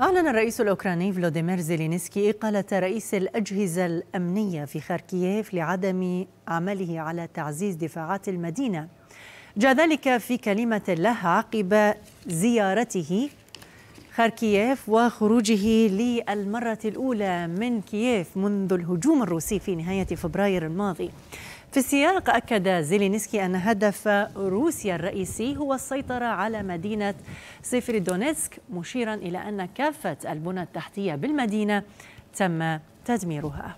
أعلن الرئيس الأوكراني فلوديمير زيلينسكي إقالة رئيس الأجهزة الأمنية في خاركييف لعدم عمله على تعزيز دفاعات المدينة. جاء ذلك في كلمة له عقب زيارته خاركييف وخروجه للمرة الأولى من كييف منذ الهجوم الروسي في نهاية فبراير الماضي. في السياق أكد زيلينسكي أن هدف روسيا الرئيسي هو السيطرة على مدينة سيفريدونيتسك مشيرا إلى أن كافة البنى التحتية بالمدينة تم تدميرها.